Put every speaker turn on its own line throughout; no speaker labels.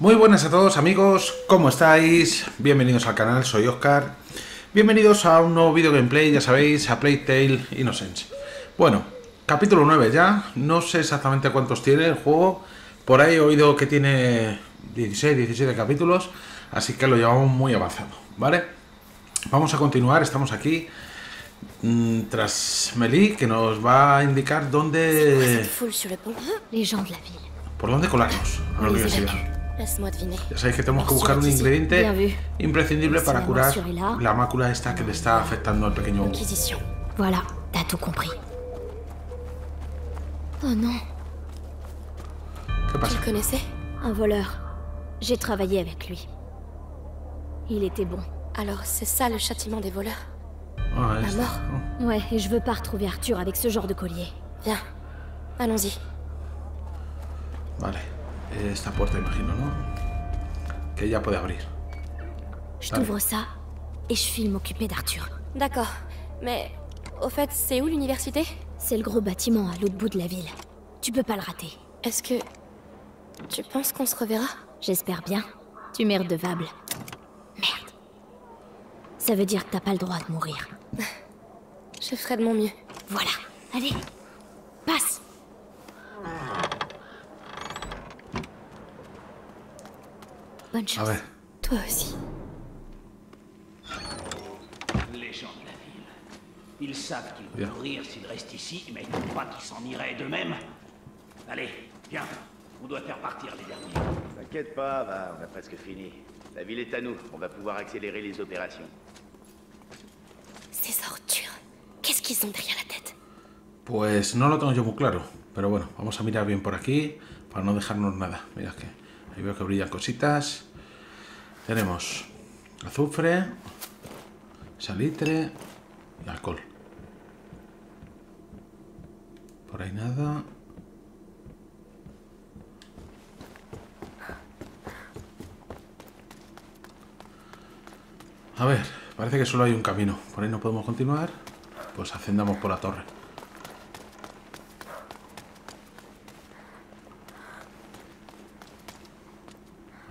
Muy buenas a todos amigos, ¿cómo estáis? Bienvenidos al canal, soy Oscar. Bienvenidos a un nuevo video gameplay, ya sabéis, a Playtale Innocence. Bueno, capítulo 9 ya, no sé exactamente cuántos tiene el juego. Por ahí he oído que tiene 16, 17 capítulos, así que lo llevamos muy avanzado, ¿vale? Vamos a continuar, estamos aquí mm, tras Meli, que nos va a indicar dónde...
Foule sur le pont. Les gens de la ville.
por dónde colarnos a la universidad.
Évacue. Laisse-moi deviner.
Ya sabéis que tenemos que buscar un ingrediente imprescindible para curar la mácula esta que le está afectando al pequeño Hugo.
Voilà, t'as tout compris. Oh non,
¿Qué
tu
pasa?
le connaissais? Un voleur. J'ai travaillé avec lui. Il était bon. Alors, c'est ça le châtiment des voleurs?
Ah,
La mort?
Oh,
Ouais, et je veux pas retrouver Arthur avec ce genre de collier. Viens, allons-y.
Vale. Esta puerta, imagino, ¿no? Que ella puede abrir.
Je t'ouvre ça et je file m'occuper d'Arthur. D'accord. Mais au fait, c'est où l'université? C'est le gros bâtiment à l'autre bout de la ville. Tu peux pas le rater. Est-ce que tu penses qu'on se reverra? J'espère bien. Tu m'es redevable. Merde. Ça veut dire que t'as pas le droit de mourir. Je ferai de mon mieux. Voilà. Allez. Passe. Bonne chance.
ver.
Toi aussi.
Les gens de la ville. Ils savent qu'ils vont mourir s'ils restent ici, mais ils ne croient pas qu'ils s'en iraient d'eux-mêmes. Allez, viens. On doit faire partir les derniers.
T'inquiète pas, va, on a presque fini. La ville est à nous, on va pouvoir accélérer les opérations.
Ces ordures. Qu'est-ce qu'ils ont derrière la tête?
Pues no lo tengo yo muy claro. Pero bueno, vamos a mirar bien por aquí para no dejarnos nada. Mira que ahí veo que brillan cositas. Tenemos azufre, salitre y alcohol. Por ahí nada. A ver, parece que solo hay un camino. Por ahí no podemos continuar. Pues ascendamos por la torre.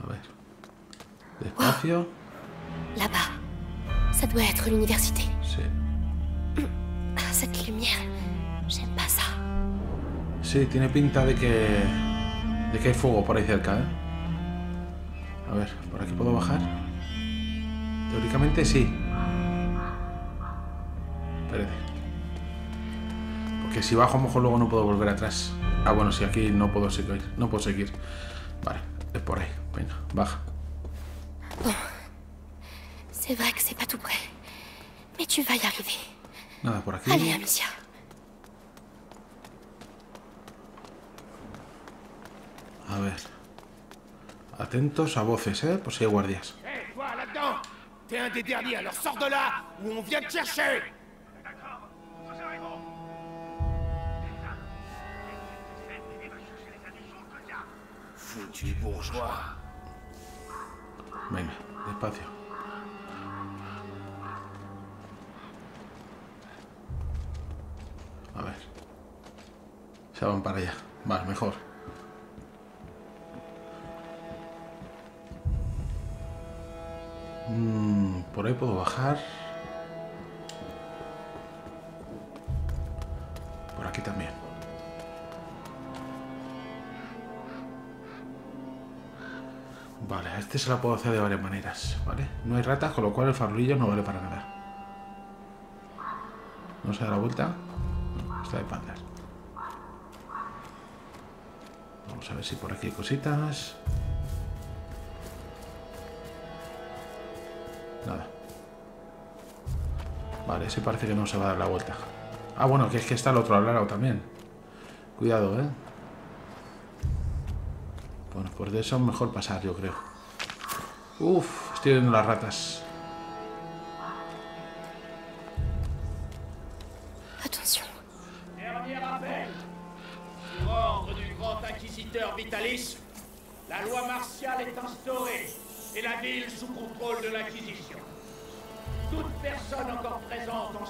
A ver. Despacio.
Là-bas. Ça doit être l'université.
Sí.
Cette lumière. J'aime pas ça.
Sí, tiene pinta de que. de que hay fuego por ahí cerca, ¿eh? A ver, ¿por aquí puedo bajar? Teóricamente sí. Espérate. Porque si bajo a lo mejor luego no puedo volver atrás. Ah, bueno, si aquí no puedo seguir. No puedo seguir. Vale, es por ahí. Venga, baja.
C'est vrai que c'est pas tout près. Mais tu vas y arriver.
Nada A ver. Atentos a voces, ¿eh? Por si hay guardias.
Hé, toi là-dedans T'es un des derniers, alors sors de là ou on vient te chercher
Foutu bourgeois.
Venga, despacio. A ver. Se van para allá. Vale, mejor. Mm, por ahí puedo bajar. Por aquí también. Vale, a este se la puedo hacer de varias maneras, ¿vale? No hay ratas, con lo cual el farolillo no vale para nada. ¿No se da la vuelta? De pandas. Vamos a ver si por aquí hay cositas. Nada. Vale, ese parece que no se va a dar la vuelta. Ah, bueno, que es que está al otro lado también. Cuidado, ¿eh? Bueno, pues de eso mejor pasar, yo creo. Uf, estoy viendo las ratas.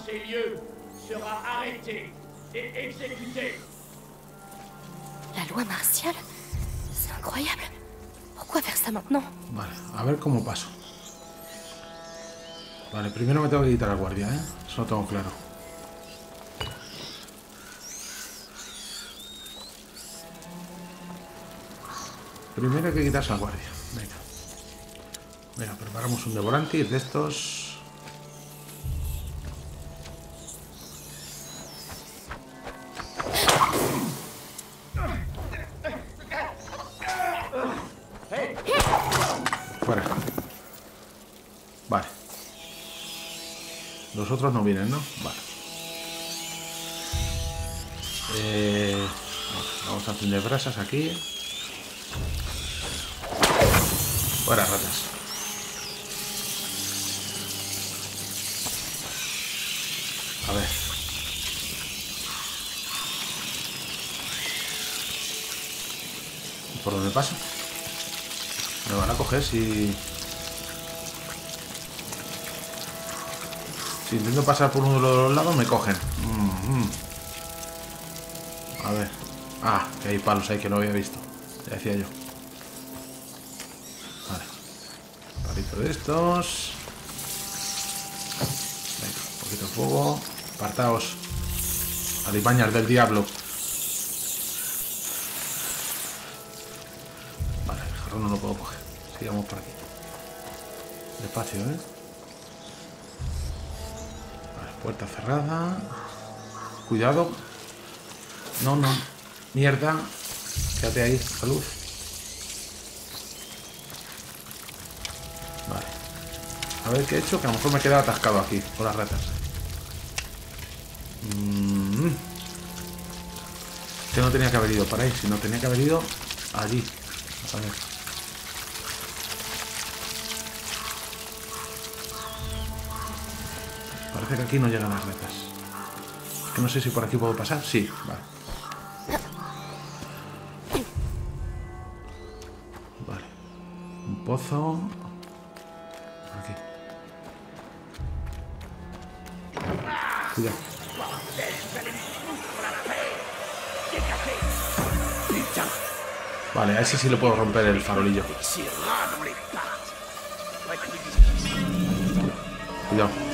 Ces lieux sera arrêtée et exécutée.
La loi martiale C'est incroyable. Pourquoi faire ça maintenant
Vale, a ver cómo paso. Vale, primero me tengo que quitar la guardia, ¿eh? Eso lo tengo claro. Primero hay que quitarse la guardia. Venga. Venga, preparamos un Devorantis de estos. Eh, vamos a encender brasas aquí. Fuera, ratas. A ver. ¿Por dónde paso? Me van a coger si... Si intento pasar por uno de los lados me cogen. Mm, mm. A ver. Ah, que hay palos ahí que no había visto. Ya decía yo. Vale. Palito de estos. Venga, un poquito de fuego. Apartaos. Alimañas del diablo. Vale, el jarrón no lo puedo coger. Sigamos por aquí. Despacio, ¿eh? Puerta cerrada. Cuidado. No, no. Mierda. Quédate ahí, salud. Vale. A ver qué he hecho, que a lo mejor me he quedado atascado aquí, por las ratas. Mm. Que no tenía que haber ido para ahí, sino tenía que haber ido allí. A ver. Parece que aquí no llegan las ratas. Es que no sé si por aquí puedo pasar. Sí, vale. Vale. Un pozo. Por aquí. Cuidado. Vale, a ese sí le puedo romper el farolillo. Cuidado.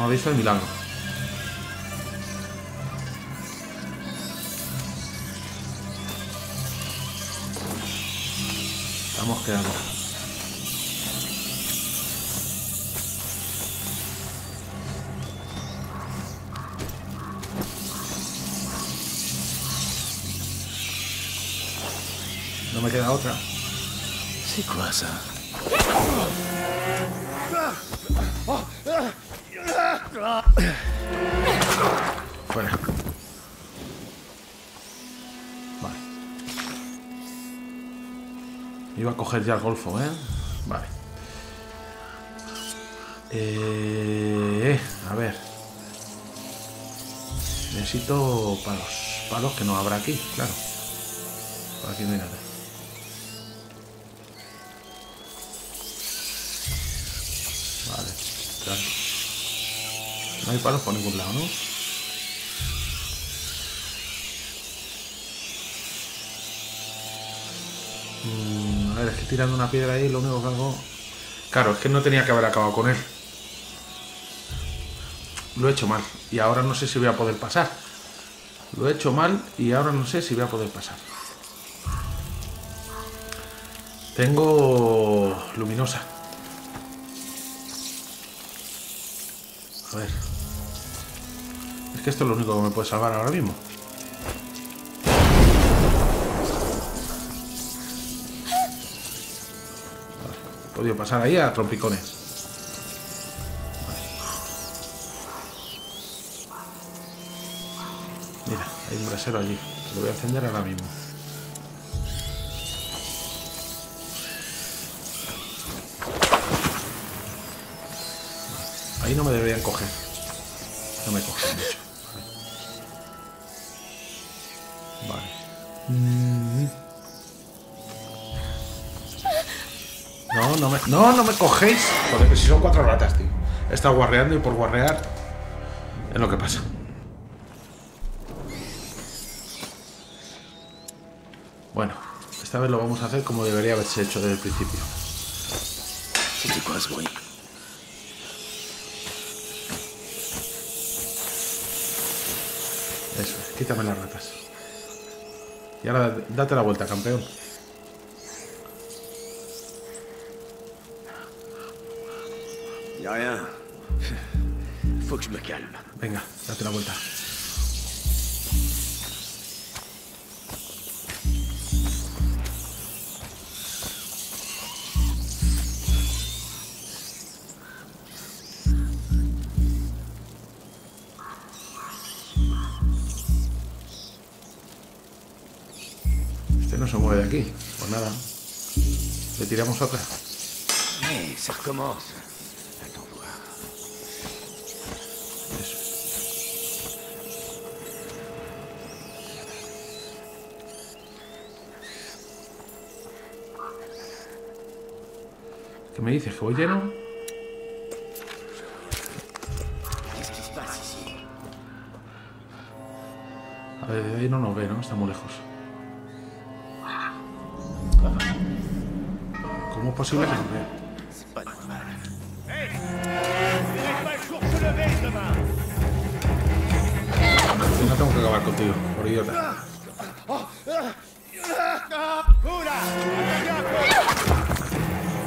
No ha visto el milagro. Estamos quedando. No me queda otra.
C'est quoi
ya el golfo, ¿eh? Vale. Eh, a ver. Necesito palos. Palos que no habrá aquí, claro. Por aquí no. Vale, claro. No hay palos por ningún lado, ¿no? Tirando una piedra ahí lo único que hago... Claro, es que no tenía que haber acabado con él. Lo he hecho mal. Y ahora no sé si voy a poder pasar. Lo he hecho mal y ahora no sé si voy a poder pasar. Tengo luminosa. A ver. Es que esto es lo único que me puede salvar ahora mismo. Podido pasar ahí a trompicones. Mira, hay un brasero allí. Lo voy a encender ahora mismo. Ahí no me deberían coger. No me cogen mucho. Vale. Mm. No, no me, no, no me cogéis. Joder, si son cuatro ratas, tío. He estado guarreando y por guarrear es lo que pasa. Bueno, Esta vez lo vamos a hacer como debería haberse hecho desde el principio.
Ce bruit
Eso, es, quítame las ratas. Y ahora date la vuelta, campeón.
Rien. Faut que je me calme.
Venga, date la vuelta. Este no se mueve de aquí. Pues nada. Le tiramos otra.
Mais ça recommence.
¿Qué me dices? ¿Que voy lleno? A ver, de ahí no nos ve, ¿no? Está muy lejos. ¿Cómo es posible que nos vea? No tengo que acabar contigo, por idiota.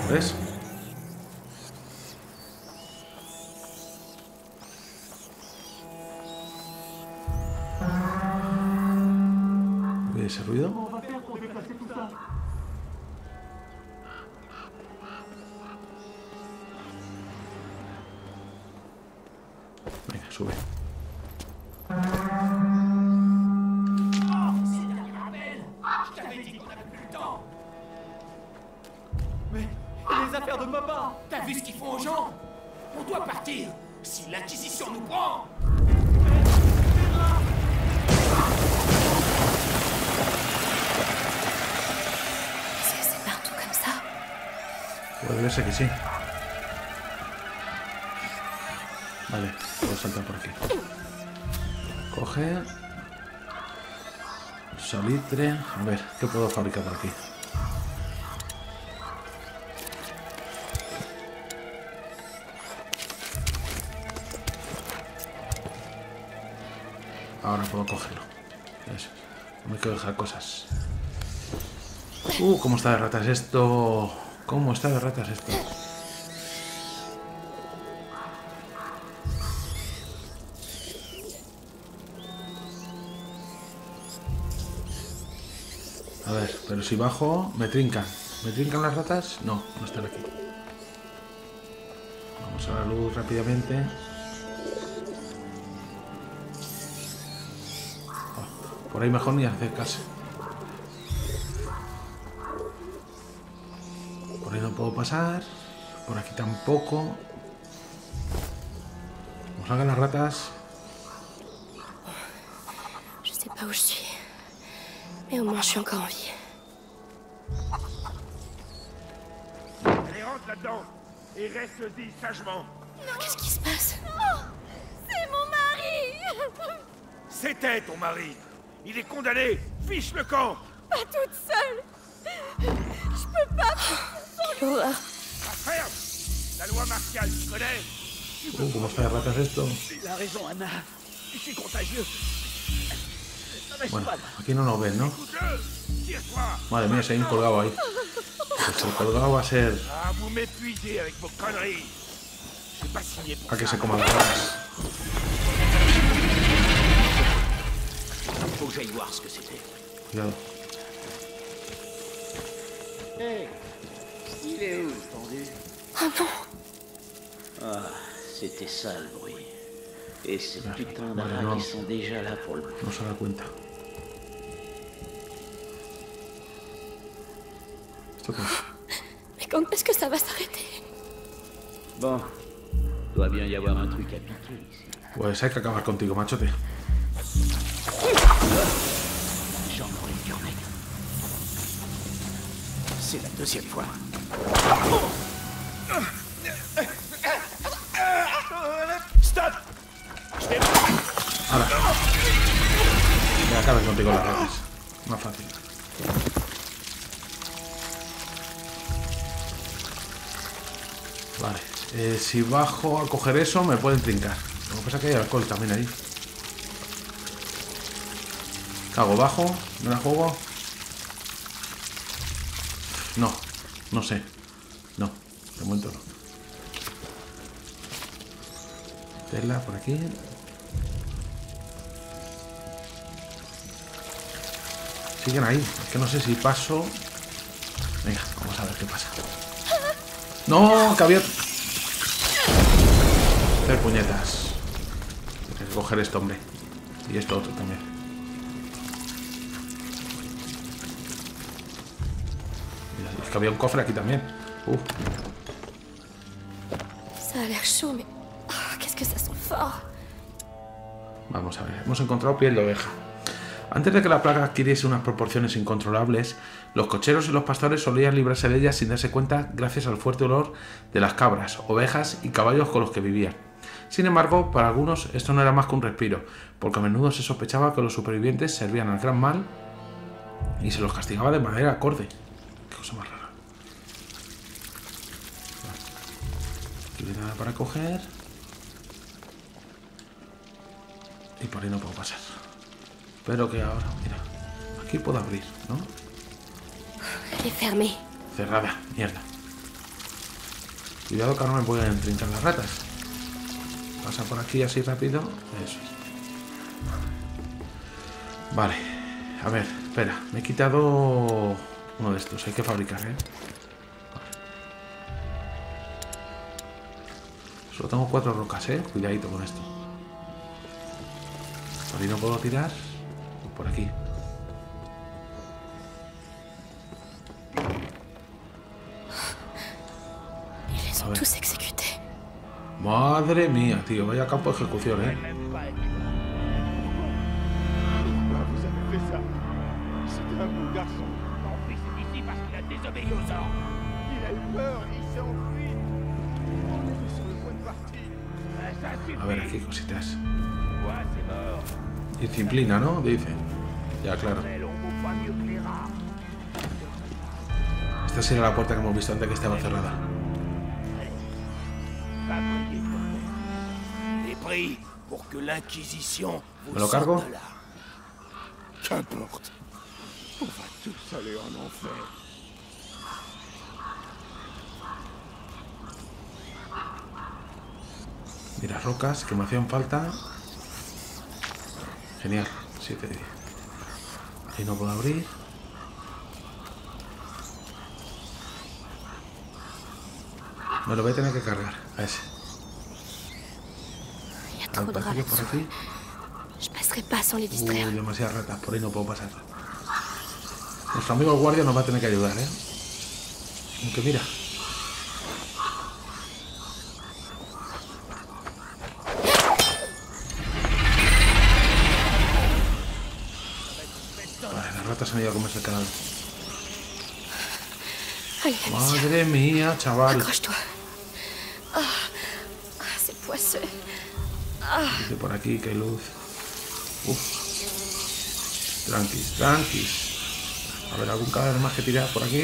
¿Ves?
Papa T'as vu ce qu'ils font aux gens? On doit partir. Si l'Inquisition nous prend.
Est-ce que c'est partout comme ça?
Puede ser que sí. Saltar por aquí. Coge. Salitre. A ver, ¿qué puedo fabricar por aquí? Ahora puedo cogerlo. Eso. No me quiero dejar cosas. Uh, ¿cómo está de ratas esto? ¿Cómo está de ratas esto? Pero si bajo, me trincan. ¿Me trincan las ratas? No, no están aquí. Vamos a la luz rápidamente. Oh, por ahí mejor ni acercarse. Por ahí no puedo pasar. Por aquí tampoco. Como salgan las ratas.
Je sais pas où je suis. Mais au moins je.
Et reste-y sagement.
Qu'est-ce qui se passe
C'est mon mari.
C'était ton mari. Il est condamné. Fiche le camp.
Pas toute seule. Je peux pas
Quelle horreur
La ferme La loi martiale, tu connais.
¿Cómo está de ratas esto?
Il a raison, Anna. C'est contagieux.
Bueno, aquí no nos ven, ¿no? Madre mía, se hay un colgado ahí. Pues el colgado va a ser
Ah, vous m'épuisez avec vos conneries J'ai pas signé pour
a que
ça.
se coma las.
Faut que j'aille voir ce que c'était.
Cuidado.
Il est où,
non
Ah, c'était ça le bruit. Et ces putains
no.
qui sont déjà là pour le
No se da cuenta.
Mais quand est-ce que ça va s'arrêter
Bon, doit bien y avoir un truc à piquer ici.
Pues hay que acabar contigo, machote.
J'en aurai le cœur net. C'est la deuxième fois.
Stop
Ahora. Que acaben contigo las ratas. Si bajo a coger eso, me pueden trincar. Lo que pasa es que hay alcohol también ahí. ¿Qué hago? ¿Bajo? ¿Me la juego? No, no sé. No, de momento no. Tela por aquí. Siguen ahí. Es que no sé si paso. Venga, vamos a ver qué pasa. ¡No! Hacer puñetas. Hay que coger esto, hombre. Y esto otro también. Es que había un cofre aquí también. Uh.
Ah,
Vamos a ver, hemos encontrado piel de oveja. Antes de que la plaga adquiriese unas proporciones incontrolables, los cocheros y los pastores solían librarse de ellas sin darse cuenta gracias al fuerte olor de las cabras, ovejas y caballos con los que vivían. Sin embargo, para algunos esto no era más que un respiro, porque a menudo se sospechaba que los supervivientes servían al gran mal y se los castigaba de manera acorde. Qué cosa más rara. Aquí no hay nada para coger. Y por ahí no puedo pasar. Pero que ahora, mira, aquí puedo abrir, ¿no? Cerrada, mierda. Cuidado que ahora me pueden trincar las ratas. Pasa por aquí así rápido. Eso es. Vale. A ver, espera. Me he quitado uno de estos. Hay que fabricar, ¿eh? Solo tengo cuatro rocas, ¿eh? Cuidadito con esto. Por ahí no puedo tirar.
Sur le point de partir.
Ah, Ça suffit.
A ver, aquí cositas. Disciplina, ¿no? Dice. Ya, claro. Esta será la puerta que hemos visto antes que estaba cerrada.
l'Inquisition
Me lo cargo.
Qu'importe. On va tous aller en enfer.
Mira, rocas que me hacían falta. Genial, 7 de 10. Ahí no puedo abrir. Me lo voy a tener que cargar a ese.
Il y a
Al
trop de
por aquí.
Je passerai pas sans les
Uy, demasiadas ratas, por ahí no puedo pasar. Nuestro amigo el guardia nos va a tener que ayudar, ¿eh? Aunque mira. Vale, las ratas han ido a comerse el canal. Madre mía, chaval. Por aquí hay luz. Uf. Tranquis, tranquis. A ver, algún cadáver más que tirar por aquí.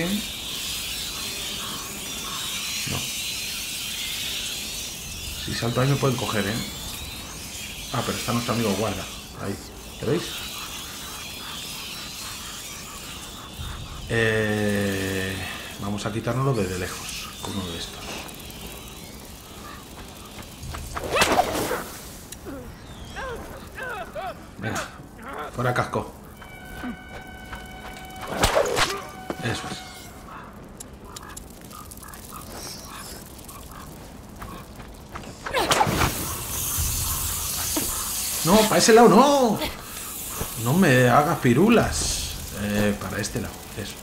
No. Si salto ahí me pueden coger, ¿eh? Ah, pero está nuestro amigo guarda. Ahí. ¿Lo veis? Eh, vamos a quitárnoslo desde lejos, con uno de estos. Venga, fuera casco. Eso es. No, para ese lado no. No me hagas pirulas. Eh, para este lado, eso.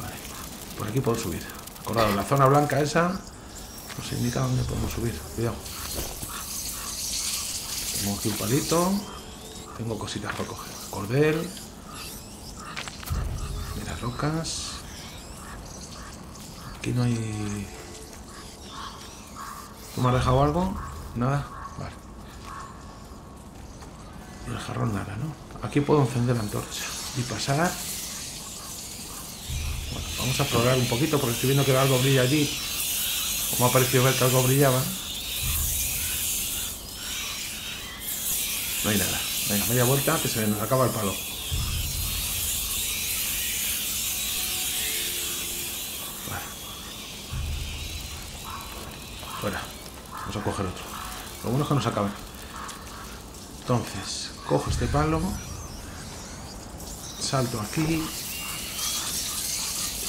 Vale. Por aquí puedo subir. Acordado, la zona blanca esa nos indica dónde podemos subir. Cuidado. Tengo aquí un palito. Tengo cositas para coger. Cordel. Mira, rocas. Aquí no hay... ¿Tú me has dejado algo? Nada. Vale. Y el jarrón nada, ¿no? Aquí puedo encender la antorcha y pasar. Bueno, vamos a explorar un poquito porque estoy viendo que algo brilla allí. Como ha parecido ver que algo brillaba. No hay nada. Venga, media vuelta que se nos acaba el palo. Fuera. Vamos a coger otro. Lo bueno es que nos acaban. Entonces, cojo este palo. Salto aquí. Y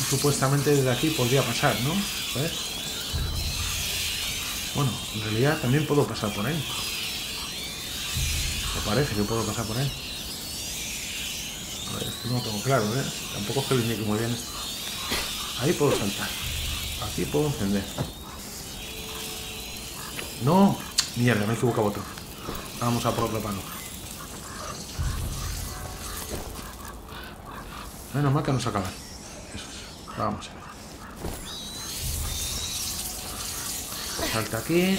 supuestamente desde aquí podría pasar, ¿no? Bueno, en realidad también puedo pasar por ahí. Me parece que puedo pasar por ahí. No tengo claro, ¿eh? Tampoco es que lo indique muy bien. Ahí puedo saltar. Aquí puedo encender. No, mierda, me he equivocado botón. Vamos a por otro palo. Menos mal que nos acaban. Eso es. Vamos a ver. Salta aquí.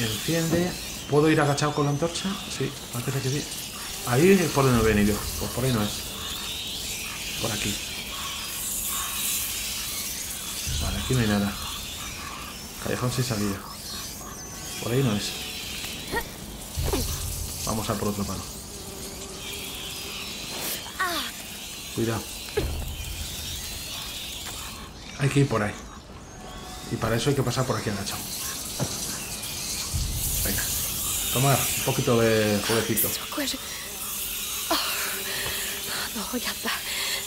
Enciende. ¿Puedo ir agachado con la antorcha? Sí, parece que sí. Ahí es por donde he venido. Pues por ahí no es. Por aquí. Vale, aquí no hay nada. Callejón sin salida. Por ahí no es. Vamos a por otro palo. Cuidado. Hay que ir por ahí. Y para eso hay que pasar por aquí agachado. Venga. Tomar un poquito de
je... Oh. Non, regarde pas.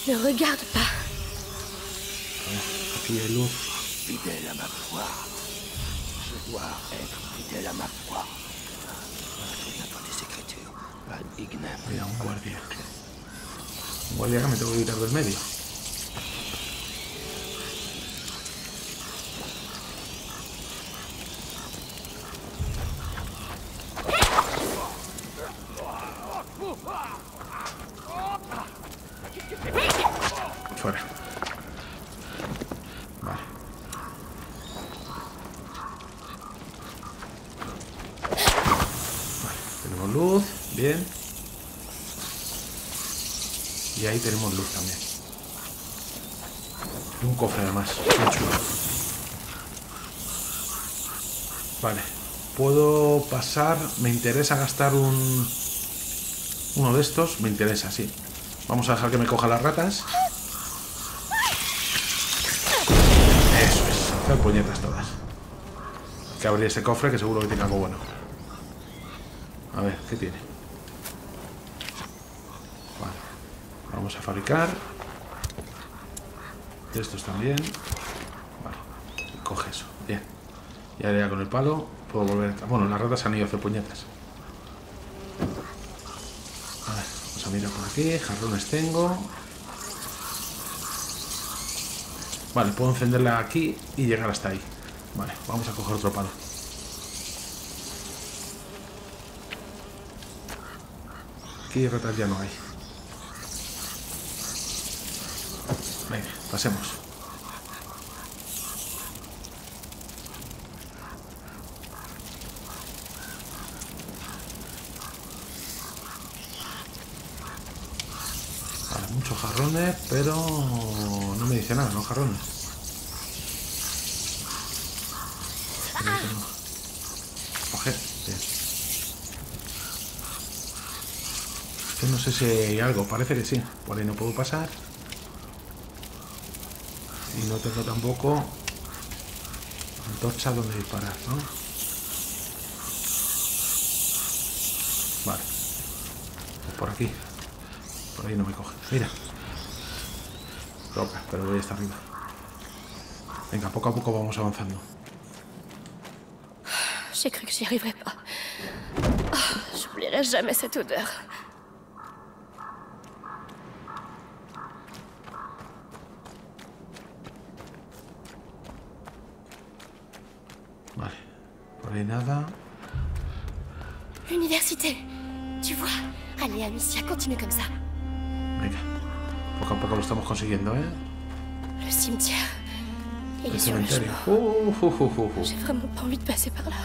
Ne regarde pas.
A ver, Aquí hay luz.
Fidèle à ma foi. Je dois être fidèle à ma foi. Souviens-toi des Écritures. Ad ignem.
Mira, un guardia. Un guardia que me tengo que quitar del medio. Fuera. Vale. Vale, tenemos luz, bien. Y ahí tenemos luz también. Y un cofre además. muy chulo. Vale. Puedo Me interesa gastar un. Uno de estos. Me interesa, sí. Vamos a dejar que me coja las ratas. Eso es. Hacer puñetas todas. Hay que abrir ese cofre que seguro que tiene algo bueno. A ver, ¿qué tiene? Vale. Vamos a fabricar. Estos también. Vale. Coge eso. Bien. Y ahora ya con el palo puedo volver. a- Bueno, las ratas han ido a hacer puñetas. A ver, vamos a mirar por aquí. Jarrones tengo. Vale, puedo encenderla aquí y llegar hasta ahí. Vale, vamos a coger otro palo. Aquí ratas ya no hay. Venga, pasemos. Muchos jarrones, pero no me dice nada, los jarrones. Bien. Es que no sé si hay algo, parece que sí. Por ahí no puedo pasar. Y no tengo tampoco antorcha donde disparar, ¿no? Vale. Pues por aquí. Por ahí no me coge. Mira. Toca, pero voy hasta arriba. Venga, poco a poco vamos avanzando.
J'ai cru que j'y arriverais pas. Oh, J'oublierai jamais cette odeur.
Vale. Por ahí nada.
L'université. Tu vois Allez, Amicia, continue comme ça.
Poco a poco lo estamos consiguiendo, ¿eh?
Le cimetière. Il est sur le chemin.
Uh, uh, uh, uh, uh.
J'ai vraiment pas envie de passer par là.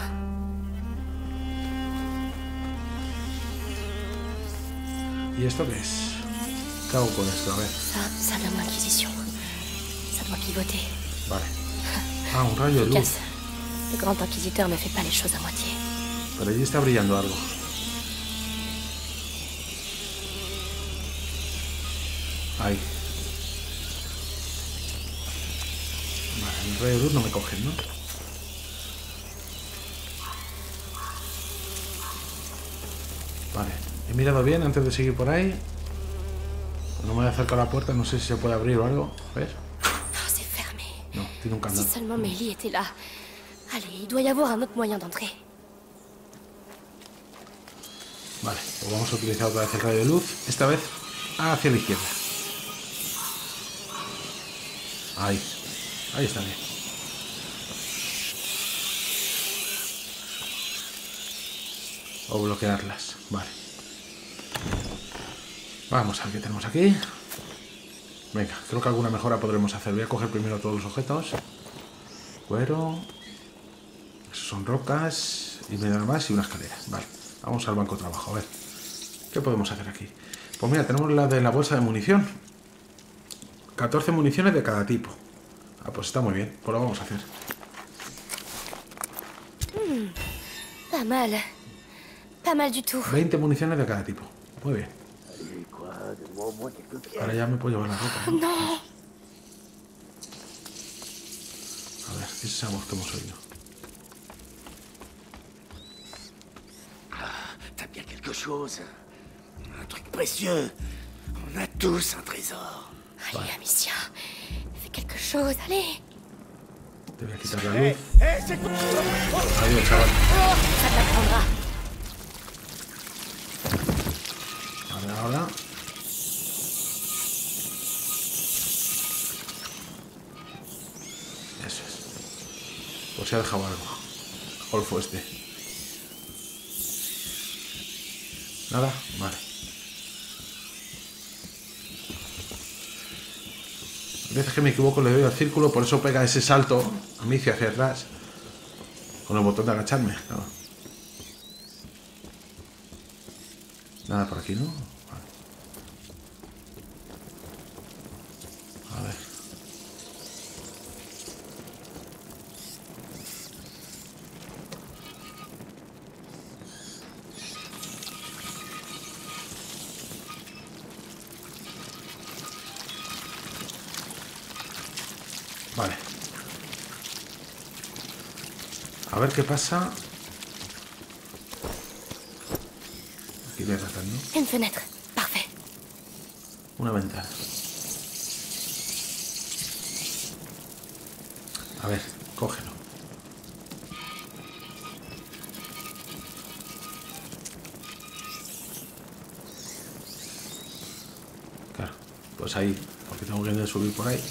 ¿Y esto qué es? ¿Qué hago con esto? A ver.
Ça, ça vient de l'Inquisition. Ça doit pivoter.
Vale. Ah, un rayo de luz.
Le grand inquisiteur ne fait pas les choses à moitié.
Pero allí está brillando algo. Ahí. Vale, el rayo de luz no me cogen, ¿no? Vale, he mirado bien antes de seguir por ahí. No me voy a acercar a la puerta, no sé si se puede abrir o algo.
C'est fermé.
No, tiene un
Si
candado.
seulement Mélie était là. Allez, il doit y avoir un autre moyen d'entrer.
Vale, pues vamos a utilizar otra vez el rayo de luz. Esta vez hacia la izquierda. Ahí. Ahí está bien. O bloquearlas. Vale. Vamos a ver qué tenemos aquí. Venga, creo que alguna mejora podremos hacer. Voy a coger primero todos los objetos. Cuero. Son rocas. Y me dan más y una escalera. Vale. Vamos al banco de trabajo. A ver. ¿Qué podemos hacer aquí? Pues mira, tenemos la de la bolsa de munición. 14 municiones de cada tipo. Ah, pues está muy bien. Pues lo vamos a hacer.
Pas mal. Pas mal du tout.
20 municiones de cada tipo. Muy bien. Ahora ya me puedo llevar la ropa. ¿no? A ver, ¿qué es esa voz que hemos oído?
T'as bien quelque chose Un truc précieux On a tous un trésor.
Allez, Amicia. Fais quelque chose, allez
Te voy a quitar la luz.
Hé, c'est quoi
Adiós, chaval.
Ça t'apprendra.
Ahora, ahora. Eso es. Pues se ha dejado algo. Golfo este. Nada, vale. Veces que me equivoco le doy al círculo, por eso pega ese salto a mí hacia atrás. Con el botón de agacharme. Nada por aquí, ¿no? Qué pasa. Aquí voy tratando.
Une fenêtre. Parfait.
Una ventana. A ver, cógelo. Claro, pues ahí, porque tengo que subir por ahí.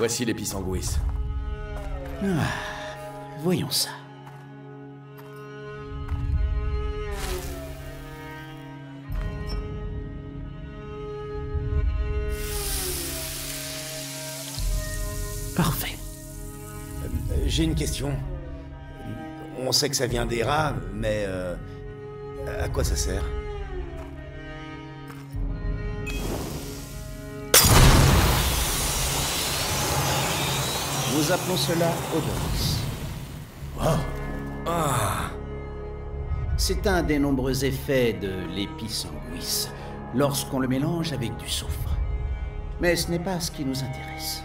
Voici les pissenguis.
Voyons ça. Parfait.
Euh, J'ai une question. On sait que ça vient des rats, mais euh, à quoi ça sert?
Nous appelons cela odoris. C'est un des nombreux effets de l'épisanguis lorsqu'on le mélange avec du soufre. Mais ce n'est pas ce qui nous intéresse.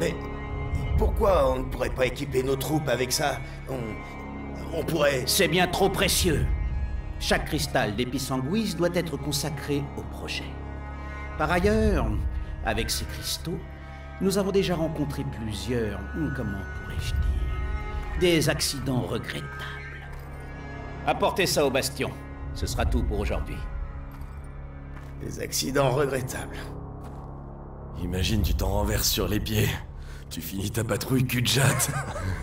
Mais pourquoi on ne pourrait pas équiper nos troupes avec ça? On, on pourrait...
C'est bien trop précieux. Chaque cristal d'épisanguis doit être consacré au projet. Par ailleurs, avec ces cristaux, nous avons déjà rencontré plusieurs, hum, comment pourrais-je dire, des accidents regrettables. Apportez ça au bastion. Ce sera tout pour aujourd'hui.
Des accidents regrettables.
Imagine, tu t'en renverses sur les pieds. Tu finis ta patrouille cul de jatte.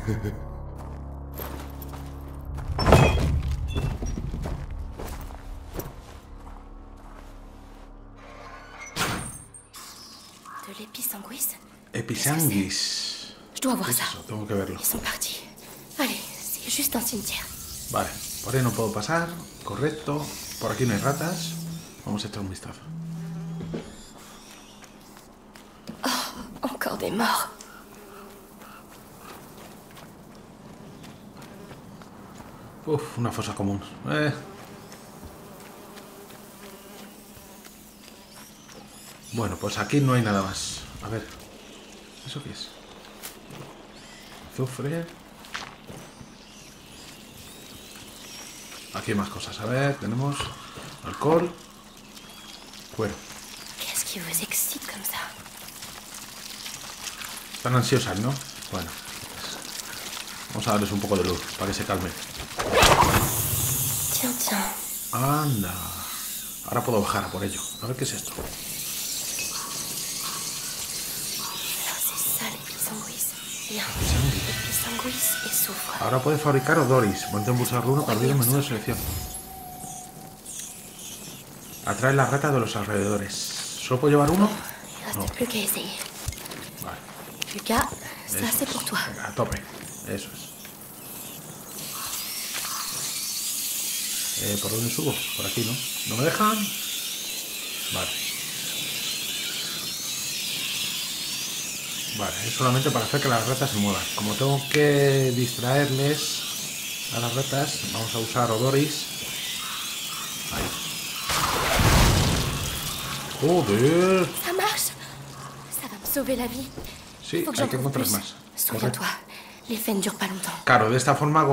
Pisanguis.
Je dois voir
¿Qué es
ça.
eso? Tengo que verlo.
Ils sont partis. Allez, c'est juste un cimetière.
Vale, por ahí no puedo pasar. Correcto. Por aquí no hay ratas. Vamos a echar un vistazo.
Encore des morts.
Uf, una fosa común. Eh. Bueno, pues aquí no hay nada más. A ver. ¿Eso qué es? Azufre. Aquí hay más cosas. A ver, tenemos alcohol. Cuero.
Qu'est-ce qui vous excite comme ça
Están ansiosas, ¿no? Bueno. Vamos a darles un poco de luz para que se calmen. Anda. Ahora puedo bajar a por ello. A ver qué es esto.
Alors c'est ça les
Ahora puede fabricar odoris. Mantén pulsar uno para abrir el menú de selección. Atrae la rata de los alrededores. ¿Solo puedo llevar uno? No. Vale. Eso es. Venga, a tope. Eso es. Eh, ¿Por dónde subo? Por aquí, ¿no? ¿No me dejan? Vale. Vale, es solamente para hacer que las ratas se muevan. Como tengo que distraerles a las ratas, vamos a usar odoris. Ahí. Joder.
Ça marche Ça va me sauver la vie.
Sí,
Faut
hay que encontrar más. Claro, de esta forma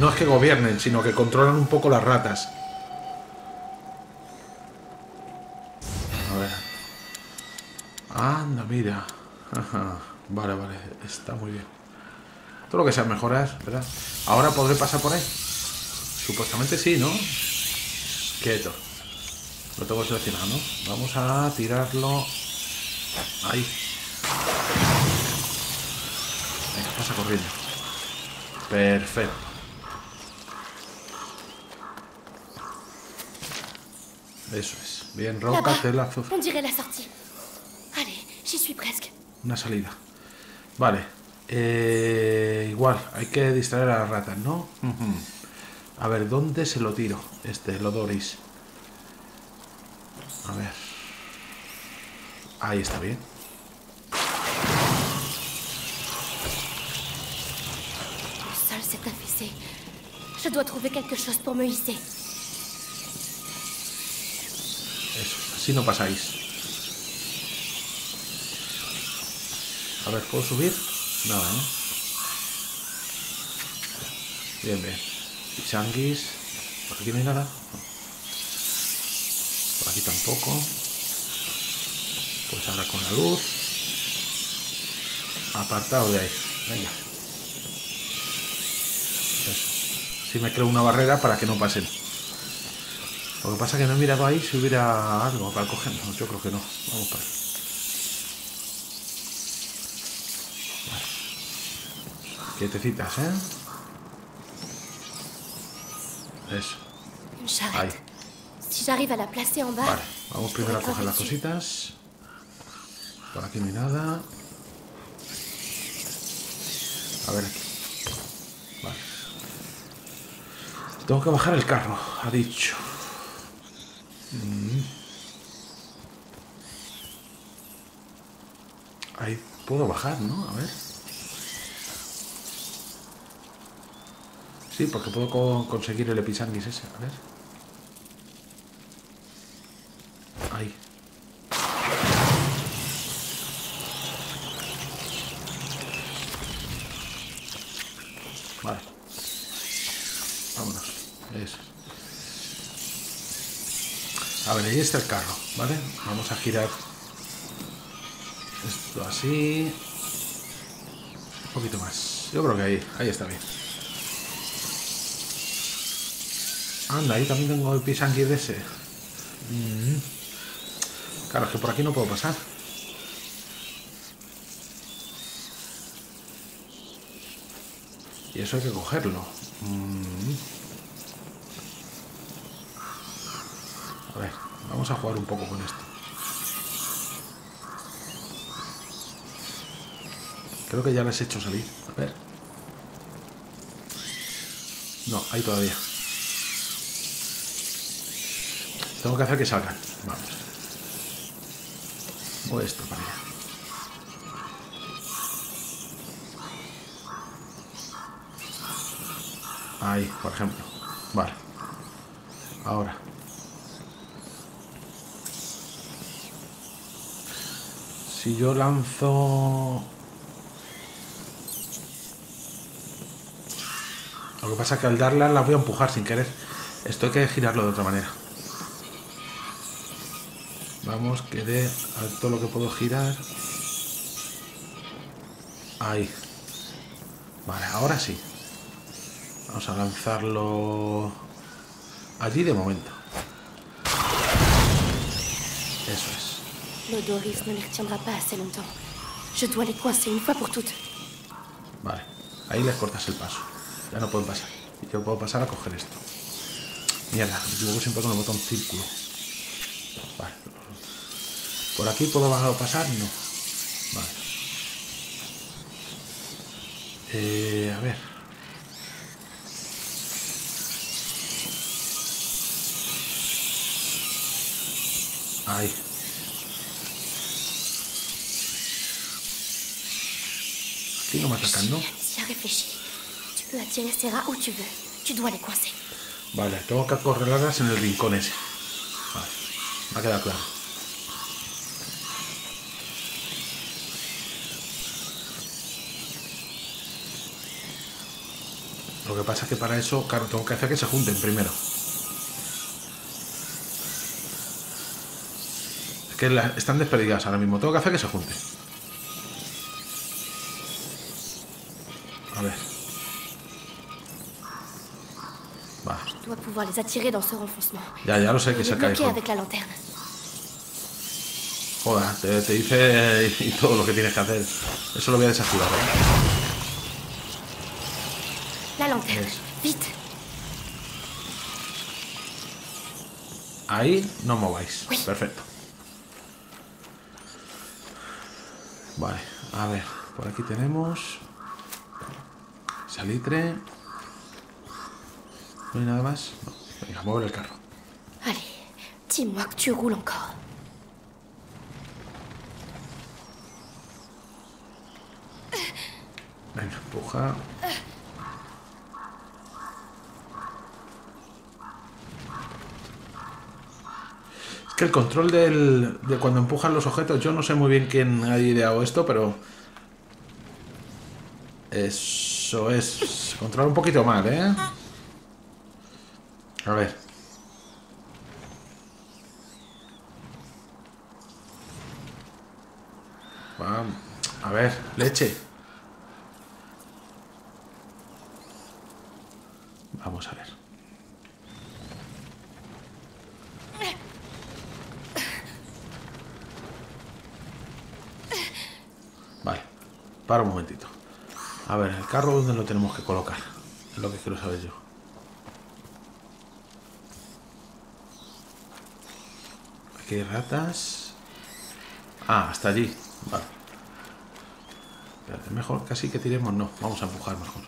no es que gobiernen, sino que controlan un poco las ratas. A ver. Anda, mira. Ajá. Vale, vale, está muy bien. Todo lo que sea mejoras, ¿verdad? Ahora podré pasar por ahí. Supuestamente sí, ¿no? Quieto. Lo tengo seleccionado, ¿no? Vamos a tirarlo. Ahí. Venga, pasa corriendo. Perfecto. Eso es. Bien, roca, tela, azufre.
on dirait la sortie. Allez, j'y suis presque.
Una salida. Vale. Eh, igual, hay que distraer a las ratas, ¿no? Ujú. A ver, ¿dónde se lo tiro? Este, lo Doris. A ver. Ahí está bien.
Le sol s'est affaissé. Je dois trouver quelque chose pour me hisser.
Eso, así no pasáis. A ver, ¿puedo subir? Nada, ¿no? Bien, bien. Pisanguis. ¿Por aquí no hay nada? Por aquí tampoco. Pues ahora con la luz. Apartado de ahí. Venga. Sí me creo una barrera para que no pasen. Lo que pasa es que no he mirado ahí si hubiera algo para cogernos. Yo creo que no. Vamos para ahí. Quietecitas, ¿eh? Eso. Ahí. Vale. Vamos primero a coger las cositas. Por aquí no hay nada. A ver aquí. Vale. Tengo que bajar el carro, ha dicho. Mm. Ahí puedo bajar, ¿no? A ver. Sí, porque puedo co- conseguir el episanguis ese. A ver. Ahí. Vale. Vámonos. Eso. A ver, ahí está el carro, ¿vale? Vamos a girar esto así. Un poquito más. Yo creo que ahí, ahí está bien. Anda, ahí también tengo el pisanguis de ese. Mm. Claro, es que por aquí no puedo pasar. Y eso hay que cogerlo. Mm. A ver, vamos a jugar un poco con esto. Creo que ya les he hecho salir. A ver. No, ahí todavía. Tengo que hacer que salgan. Vamos. O esto para allá. Ahí, por ejemplo. Vale. Ahora. Si yo lanzo... Lo que pasa es que al darla la voy a empujar sin querer. Esto hay que girarlo de otra manera. Vamos, que dé a todo lo que puedo girar. Ahí. Vale, ahora sí. Vamos a lanzarlo allí de momento. Eso es.
L'odoris ne les retiendra pas assez longtemps. Je dois les coincer une fois pour toutes.
Vale, ahí les cortas el paso. Ya no pueden pasar. Y yo puedo pasar a coger esto. Mierda, equivoco siempre con el botón círculo. ¿Por aquí puedo pasar? No. Vale. Eh, a ver. Ahí. Aquí no me atacan, ¿no? Vale, tengo que acorralarlas en el rincón ese. Vale, me ha quedado claro. Lo que pasa es que para eso, claro, tengo que hacer que se junten primero. Es que la- están desperdigadas ahora mismo. Tengo que hacer que se junten. A ver. Va. Ya, ya lo sé que
la lanterne.
Joder, te, te dice y todo lo que tienes que hacer. Eso lo voy a desactivar, ¿eh? Eso.
Vite.
Ahí no mováis. Perfecto. Vale, a ver. Por aquí tenemos... Salitre. ¿No hay nada más? No. Venga, mover el carro.
Allez, dis-moi que tu roules encore.
Venga, empuja. Que el control del, de cuando empujan los objetos, yo no sé muy bien quién ha ideado esto, pero... Eso es... Controlar un poquito mal, ¿eh? A ver. Vamos. A ver, leche. Vamos a ver. Vale, para un momentito. A ver, el carro, ¿dónde lo tenemos que colocar? Es lo que quiero saber yo. Aquí hay ratas. Ah, hasta allí. Vale. Espérate, mejor casi que tiremos. No, vamos a empujar mejor.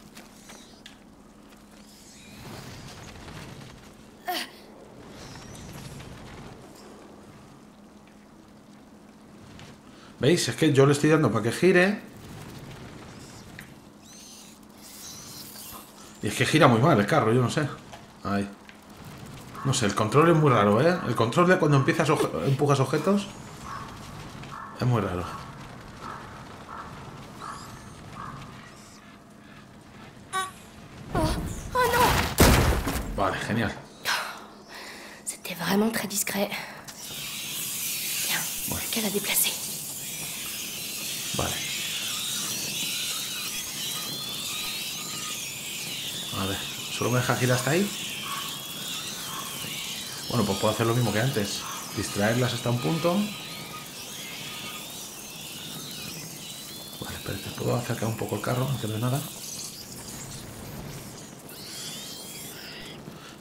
¿Veis? Es que yo le estoy dando para que gire. Y es que gira muy mal el carro, yo no sé. Ahí. No sé, el control es muy raro, ¿eh? El control de cuando empiezas oje- empujas objetos es muy raro.
Oh, oh
Vale, genial.
C'était vraiment très discret. Bien, déplacer.
Vale. A ver, ¿solo me deja girar hasta ahí? Bueno, pues puedo hacer lo mismo que antes. Distraerlas hasta un punto. Vale, espérate, puedo acercar un poco el carro antes de nada.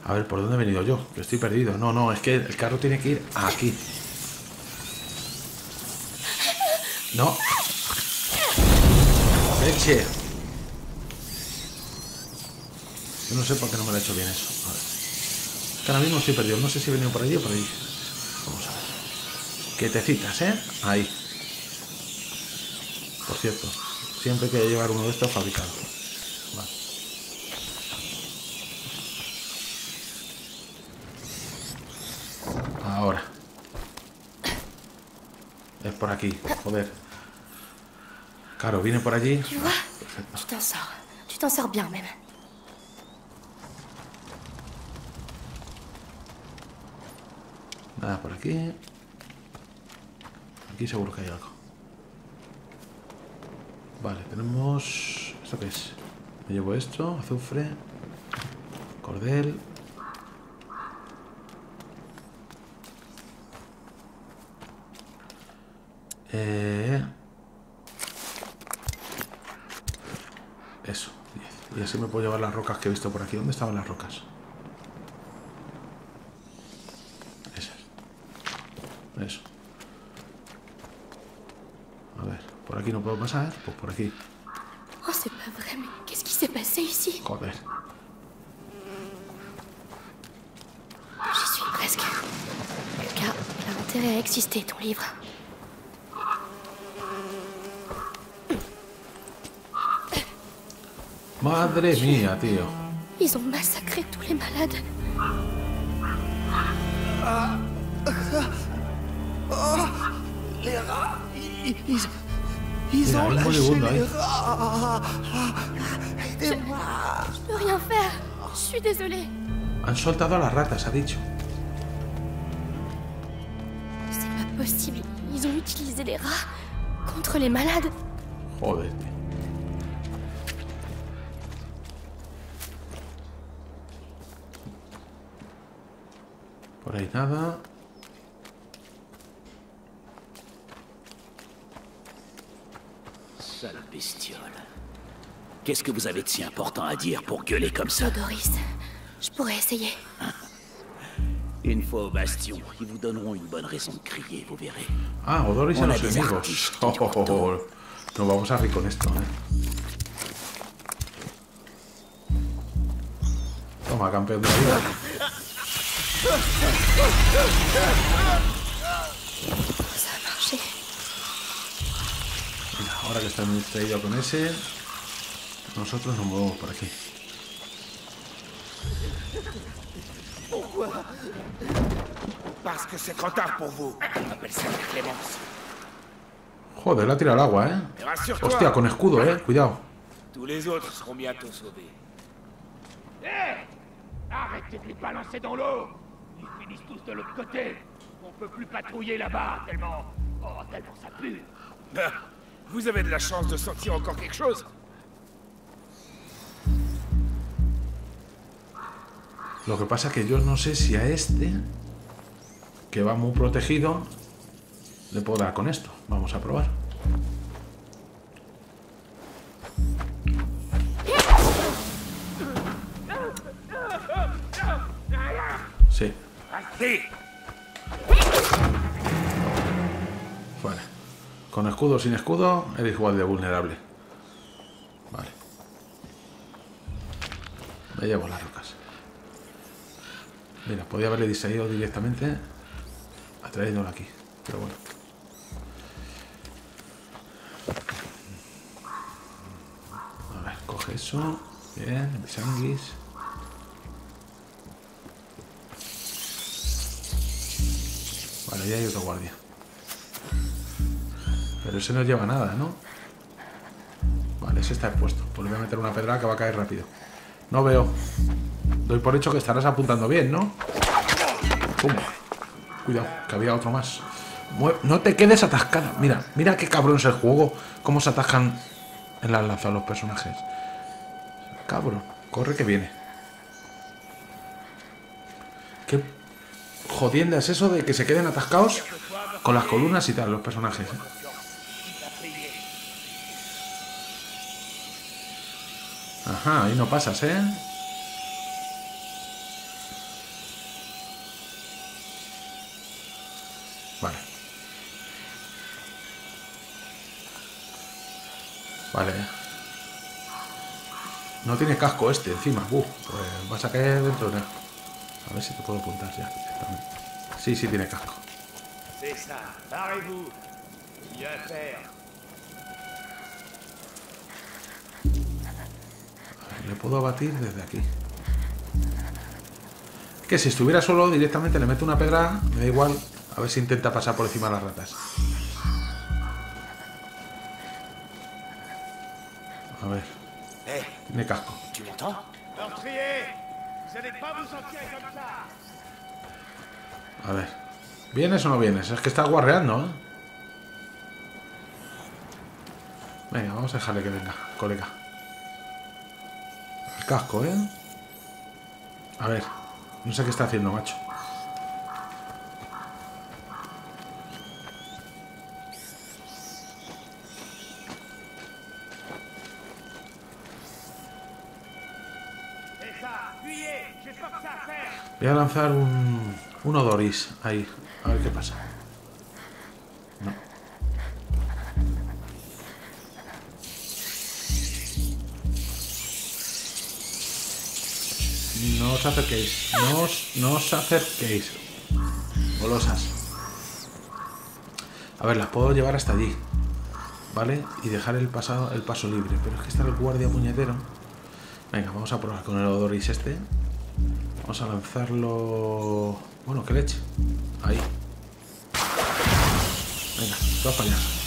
A ver, ¿por dónde he venido yo? Que estoy perdido. No, no, es que el carro tiene que ir aquí. No. leche! Yo no sé por qué no me lo he hecho bien eso. A ver. Que ahora mismo estoy perdido. No sé si he venido por allí o por ahí. Vamos a ver. Quietecitas, ¿eh? Ahí. Por cierto, siempre hay que llevar uno de estos fabricado. Vale. Ahora. Es por aquí, joder. Claro, viene por allí.
Tu vois Tu t'en sors. Tu t'en sors bien même.
Nada por aquí. Aquí seguro que hay algo. Vale, tenemos... ¿Esto qué es? Me llevo esto, azufre, cordel... Eh... Eso, 10. Y así me puedo llevar las rocas que he visto por aquí. ¿Dónde estaban las rocas? Aquí no puedo pasar. Pues por aquí.
Oh, c'est pas vrai, mais qu'est-ce qui s'est passé ici?
Joder.
J'y suis presque. Lucas, il a intérêt à exister, ton livre.
Madre mía, tío.
Ils ont massacré tous les malades.
Les rats, ils, ils, ils ont lâché les rats. Aidez-moi.
Je peux rien faire. Je suis désolée.
Han soltado a las ratas, ha dicho.
C'est pas possible. Ils ont utilisé les rats contre les malades.
Joder. Por ahí nada.
Sale bestiole. Qu'est-ce que vous avez de si important à dire pour gueuler comme ça?
Doris, je pourrais essayer.
Une fois au bastion, ils vous donneront une bonne raison de crier, vous verrez.
Ah, Odoris
On a
los
des
enemigos. Oh, oh, oh, oh. Nos vamos a reír con esto, eh. Toma, campeón de la vida. Ahora que están distraídos con ese, nosotros nos movemos por aquí.
Parce que c'est trop tard pour vous. On appelle ça la clémence.
Joder, la tira al agua, eh. Hostia, con escudo, eh. Cuidado.
tous les autres seront bientôt sauvés.
Hé Arrêtez de les balancer dans l'eau Ils finissent tous de l'autre côté On peut plus patrouiller là-bas, tellement... Oh, tellement ça pue
vous avez de la chance de sortir encore quelque chose.
Lo que pasa que yo no sé si a este, que va muy protegido, le puedo dar con esto. Vamos a probar. Escudo sin escudo, eres igual de vulnerable. Vale. Me llevo las rocas. Mira, podía haberle distraído directamente atrayéndolo aquí. Pero bueno. A ver, coge eso. Bien, bisanguis. Vale, ya hay otro guardia. Pero ese no lleva nada, ¿no? Vale, ese está expuesto. Pues le voy a meter una pedrada que va a caer rápido. No veo. Doy por hecho que estarás apuntando bien, ¿no? Pum. Cuidado, que había otro más. No te quedes atascada. Mira, mira qué cabrón es el juego. Cómo se atascan en las lanzas los personajes. Cabrón. Corre que viene. Qué jodienda es eso de que se queden atascados con las columnas y tal, los personajes. ¿eh? Ajá, ahí no pasas, ¿eh? Vale. Vale. No tiene casco este encima. Uf, pues vas a caer dentro de... A ver si te puedo apuntar ya directamente. Sí, sí tiene casco. Le puedo abatir desde aquí. Que si estuviera solo, directamente le meto una pedra, me da igual. A ver si intenta pasar por encima de las ratas. A ver, tiene casco.
comme ça
A ver. ¿Vienes o no vienes? Es que está guarreando, ¿eh? Venga, vamos a dejarle que venga, colega. Casco, ¿eh? A ver. No sé qué está haciendo, macho. Voy a lanzar un, un Odoris ahí. A ver qué pasa. Os acerquéis. No os, no os acerquéis. Golosas. A ver, las puedo llevar hasta allí. ¿Vale? Y dejar el, pasado, el paso libre. Pero es que está el guardia puñetero. Venga, vamos a probar con el Odoris este. Vamos a lanzarlo... Bueno, que leche. Ahí. Venga, todos para allá.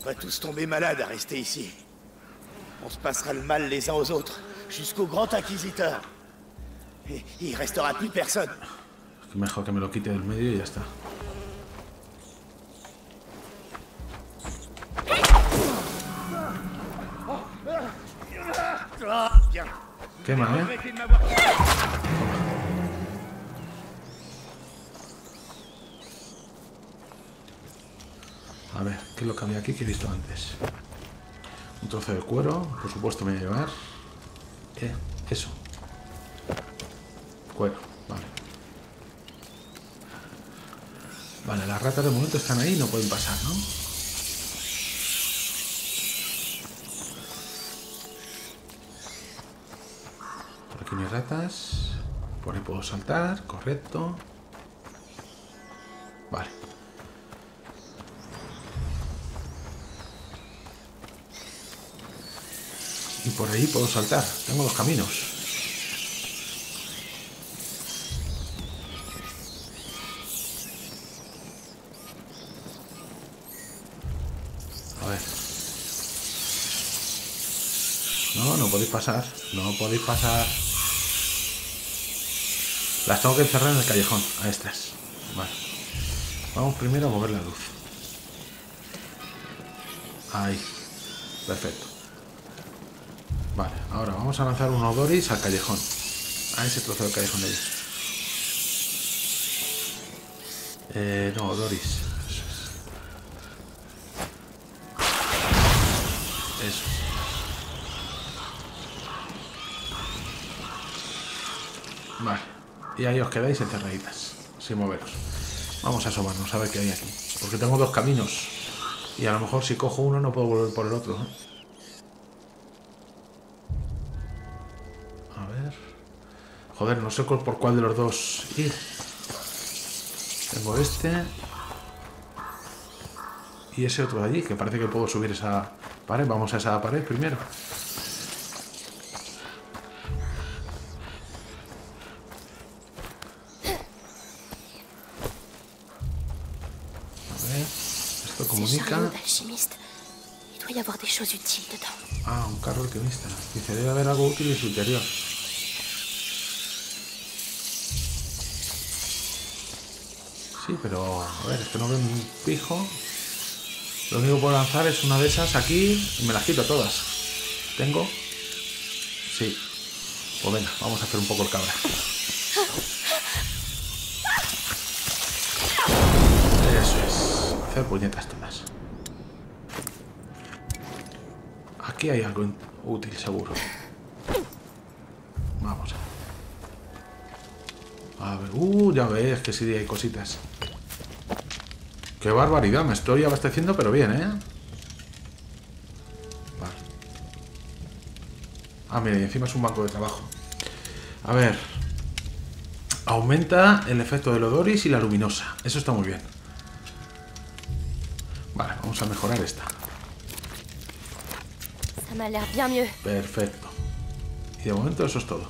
On va tous tomber malades à rester ici. On se passera le mal les uns aux autres, jusqu'au grand inquisiteur. Et il restera plus personne.
Mejor que me lo quite del medio y ya está.
Bien.
Quema, ¿eh?
Arrêtez de m'avoir...
A ver, ¿qué es lo que había aquí que he visto antes? Un trozo de cuero, por supuesto me voy a llevar. ¿Qué? Eso. Cuero, vale. Vale, las ratas de momento están ahí no pueden pasar, ¿no? Por aquí no ratas. Por ahí puedo saltar, correcto. Por ahí puedo saltar. Tengo dos caminos. A ver. No, no podéis pasar. No podéis pasar. Las tengo que encerrar en el callejón. A estas. Vale. Vamos primero a mover la luz. Ahí. Perfecto. Ahora vamos a lanzar un Odoris al callejón. A ese trozo del callejón de ahí. Eh, no, Odoris. Eso es. Eso. Vale. Y ahí os quedáis encerraditas, sin moveros. Vamos a asomarnos a ver qué hay aquí. Porque tengo dos caminos. Y a lo mejor si cojo uno no puedo volver por el otro. Joder, no sé por cuál de los dos ir. Tengo este. Y ese otro de allí, que parece que puedo subir esa pared. Vamos a esa pared primero. A ver. Esto comunica. Ah, un carro alquimista. Dice, debe haber algo útil en su interior. Pero a ver, es que no veo un pijo. Lo único que puedo lanzar es una de esas aquí y me las quito todas. ¿Tengo? Sí. Pues venga, vamos a hacer un poco el cabra. Eso es. Hacer puñetas todas. Aquí hay algo útil, seguro. Ver, uh, ya ves que sí hay cositas. Qué barbaridad, me estoy abasteciendo, pero bien, ¿eh? Vale. Ah, mira, y encima es un banco de trabajo. A ver. Aumenta el efecto del odoris y la luminosa. Eso está muy bien. Vale, vamos a mejorar esta. Perfecto. Y de momento eso es todo.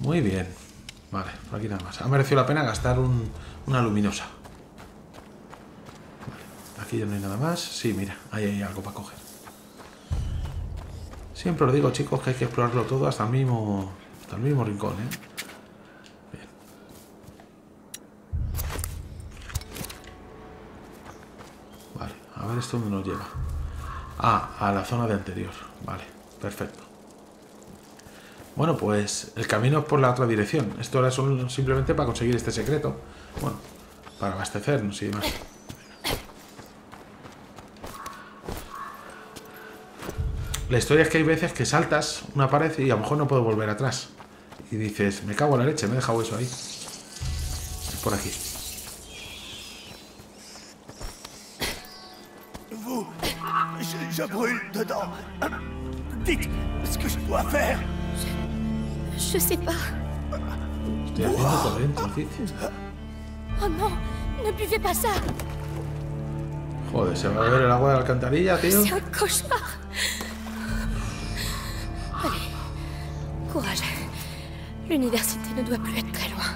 Muy bien. Vale, por aquí nada más. Ha merecido la pena gastar un- una luminosa. Vale, aquí ya no hay nada más. Sí, mira, ahí hay algo para coger. Siempre os digo, chicos, que hay que explorarlo todo hasta el mismo, hasta el mismo rincón, ¿eh? Bien. Vale, a ver esto dónde nos lleva. Ah, a la zona de anterior. Vale, perfecto. Bueno, pues el camino es por la otra dirección. Esto era solo- simplemente para conseguir este secreto. Bueno, para abastecernos y demás. La historia es que hay veces que saltas una pared y a lo mejor no puedo volver atrás. Y dices, me cago en la leche, me he dejado eso ahí. Es por aquí.
Je, je brûle dedans. Dites que je dois.
Je sais pas. Oh non, ne buvez pas ça.
Joder, se va a beber el agua de la alcantarilla, tío.
C'est un cauchemar. Allez, courage. L'université ne doit plus être très loin.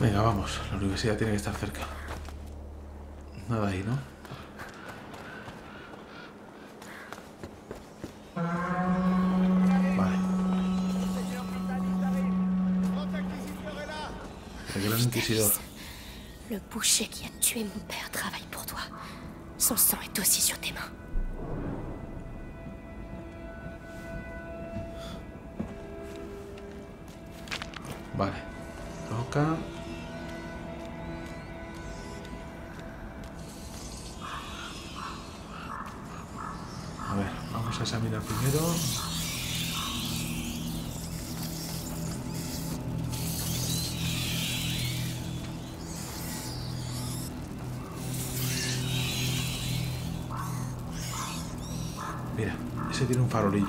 Venga, vamos. La universidad tiene que estar cerca. Nada ahí, ¿no? Inquisidor.
Le boucher qui a tué mon père travaille pour toi. Son sang est aussi sur tes mains.
Vale. Toca. A ver, vamos a examinar primero. Farolillo.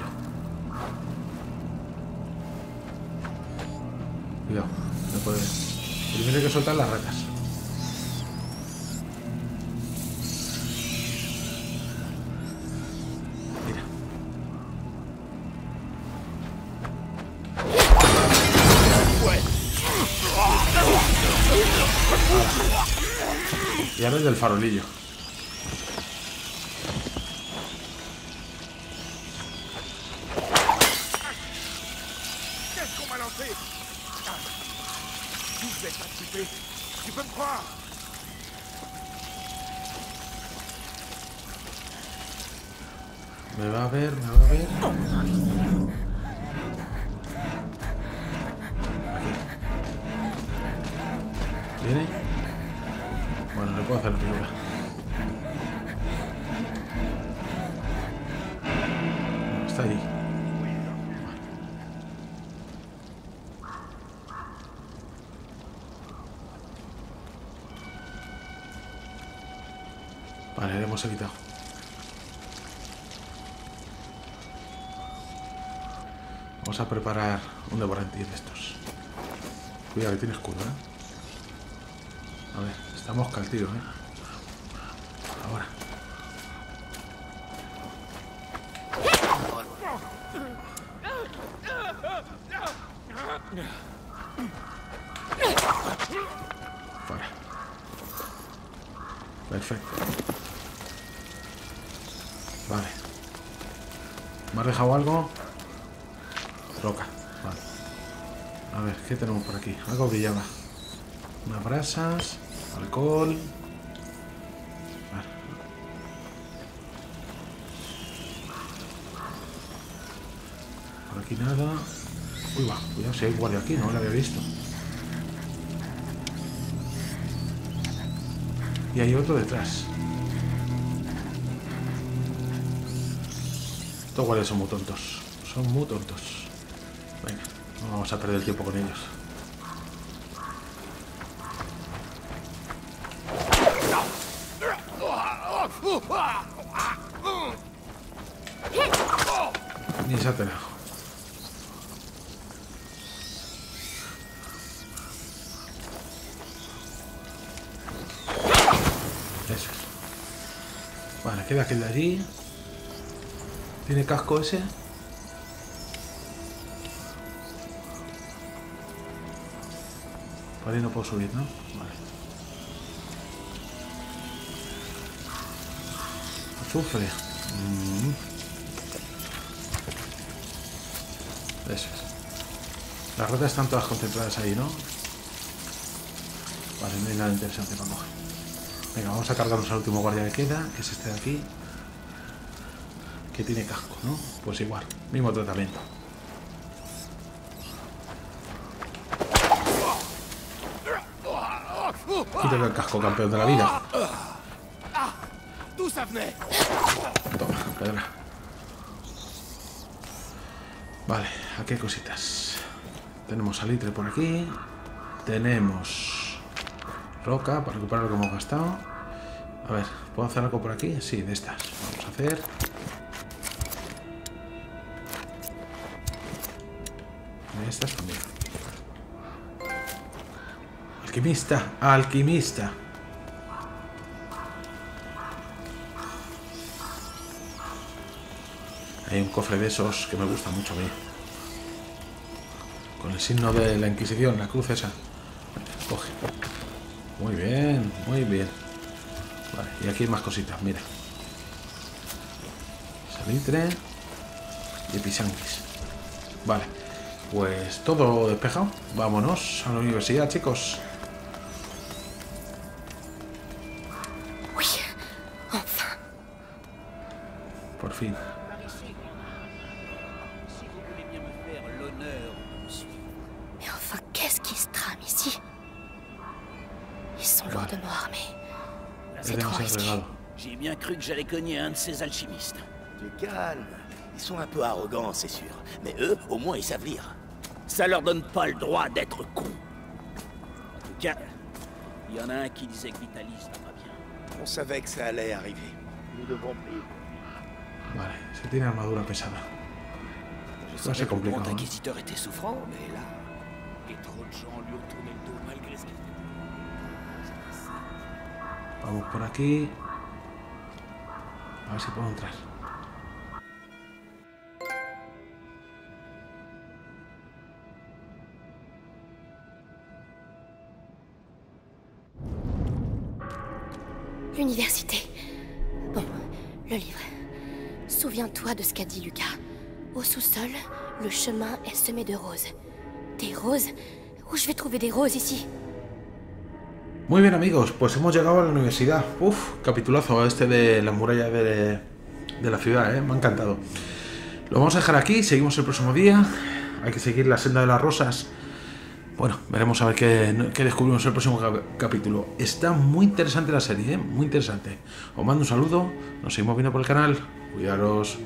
Cuidado, no puede. Primero hay que soltar las ratas. Y ahora el del farolillo.
Ah. Vous êtes occupé. Tu peux me croire
Me va a ver, me va a ver. Le hemos evitado. Vamos a preparar un devorantín de estos. Cuidado, que tiene escudo, ¿eh? A ver, estamos caltidos, ¿eh? Unas brasas, alcohol. Por aquí nada. Uy, va, cuidado, si hay guardia aquí, no lo había visto. Y hay otro detrás. Estos guardias son muy tontos. Son muy tontos. Venga, no vamos a perder tiempo con ellos. Enterado. Eso es. Vale, queda aquel de allí. ¿Tiene casco ese? Por ahí no puedo subir, ¿no? Vale. Azufre. Las ruedas están todas concentradas ahí, ¿no? Vale, no hay nada interesante para coger. Venga, vamos a cargarnos al último guardia que queda, que es este de aquí. Que tiene casco, ¿no? Pues igual, mismo tratamiento. Quítale el casco, campeón de la vida. Toma, pedra. Vale, aquí hay cositas. Tenemos salitre por aquí. Tenemos roca para recuperar lo que hemos gastado. A ver, ¿puedo hacer algo por aquí? Sí, de estas. Vamos a hacer. De estas también. Alquimista, alquimista. Hay un cofre de esos que me gusta mucho a mí. Signo de la Inquisición, la cruz esa. Coge. Muy bien, muy bien. Vale, y aquí hay más cositas, mira. Salitre y pisanguis. Vale, pues todo despejado. Vámonos a la universidad, chicos.
De ces alchimistes.
Tu calmes. Ils sont un peu arrogants, c'est sûr. Mais eux, au moins, ils savent lire.
Ça leur donne pas le droit d'être cons. En tout cas, il y en a un qui disait que Vitalis va pas bien.
On savait que ça allait arriver. Nous devons payer.
Vale, se tiene armadura pesada.
Je
Ça, c'est
le
compliqué,
grand
hein.
inquisiteur était souffrant, mais là... Et trop de gens lui ont tourné le dos malgré ce qu'il fait.
Vamos por aquí.
L'université. Bon, le livre. Souviens-toi de ce qu'a dit Lucas. Au sous-sol, le chemin est semé de roses. Des roses? Où je vais trouver des roses ici?
Muy bien amigos, pues hemos llegado a la universidad. Uf, capitulazo este de la muralla de, la ciudad, ¿eh? me ha encantado. Lo vamos a dejar aquí, seguimos el próximo día. Hay que seguir la senda de las rosas. Bueno, veremos a ver qué, descubrimos el próximo cap- capítulo. Está muy interesante la serie, ¿eh? muy interesante. Os mando un saludo, nos seguimos viendo por el canal. Cuidaros.